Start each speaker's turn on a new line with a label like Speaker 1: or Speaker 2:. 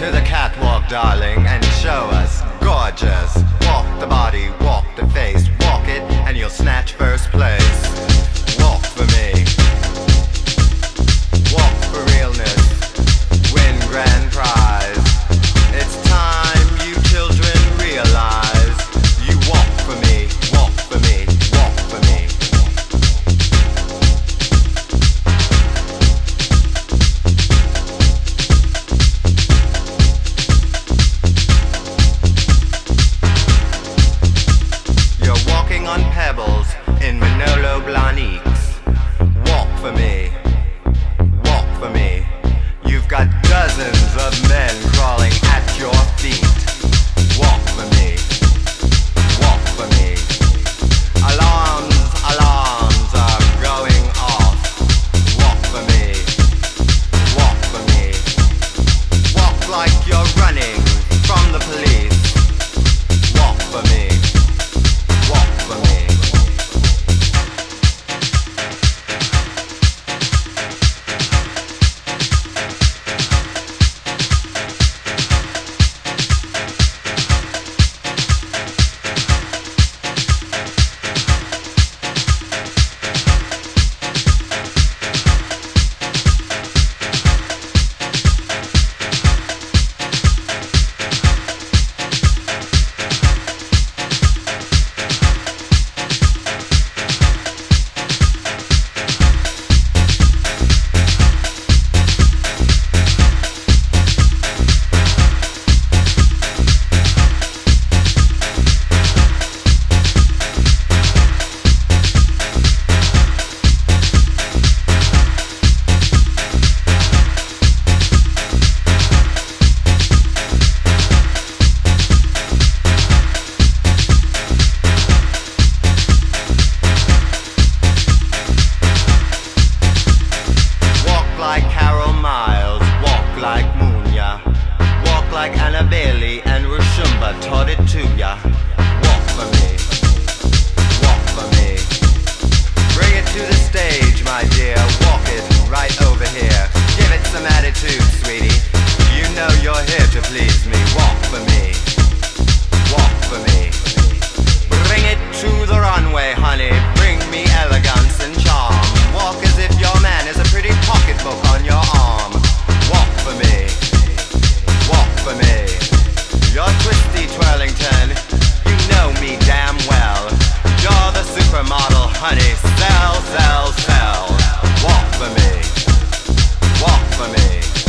Speaker 1: to the catwalk, darling, and show us. Gorgeous. Walk the body, walk the face, walking on pebbles in Manolo Blahniks. Walk for me. Walk for me. You've got dozens of men taught it to ya. Walk for me, walk for me. Bring it to the stage, honey, sell, sell, sell. Walk for me. Walk for me.